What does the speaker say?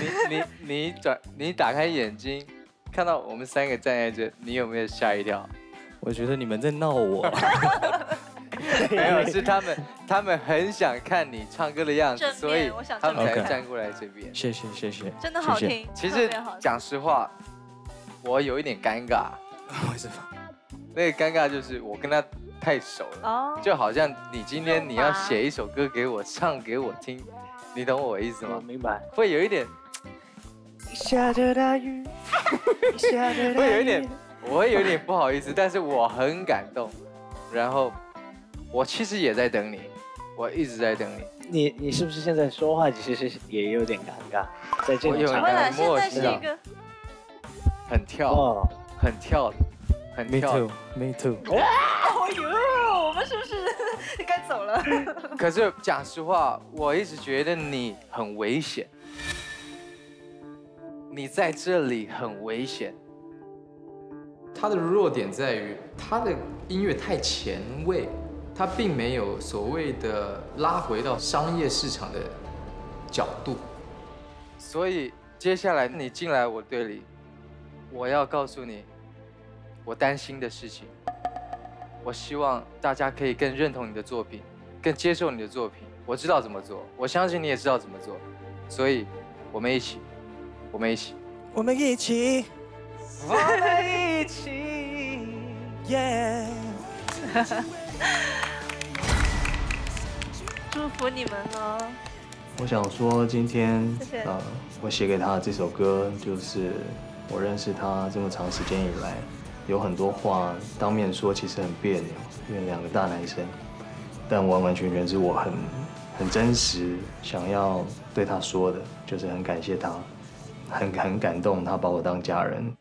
你你你转你打开眼睛，看到我们三个站在这，你有没有吓一跳？我觉得你们在闹我。没有，是他们他们很想看你唱歌的样子，所以他们才站过来这边。谢谢谢谢。真的好。听，其实讲实话，我有一点尴尬。为什么？那个尴尬就是我跟他太熟了，哦，就好像你今天你要写一首歌给我唱给我听，你懂我意思吗？我明白。会有一点，下着大雨，下着会有一点，我会有一点不好意思，但是我很感动。然后我其实也在等你，我一直在等你。你你是不是现在说话其实也有点尴尬？在这我有种场合不会啦，很现在是默契一个很跳，哦，很跳的，很 Me 跳的。too，Me too。哦 呦，我们是不是 该走了？可是讲实话，我一直觉得你很危险，你在这里很危险。他的弱点在于他的音乐太前卫，他并没有所谓的拉回到商业市场的角度。所以接下来你进来我队里，我要告诉你，我担心的事情。我希望大家可以更认同你的作品，更接受你的作品。我知道怎么做，我相信你也知道怎么做，所以我们一起，我们一起。我们一起我们一起。，Yeah。祝福你们哦！我想说，今天谢谢呃，我写给他的这首歌，就是我认识他这么长时间以来，有很多话当面说其实很别扭，因为两个大男生，但完完全全是我很很真实想要对他说的，就是很感谢他，很很感动，他把我当家人。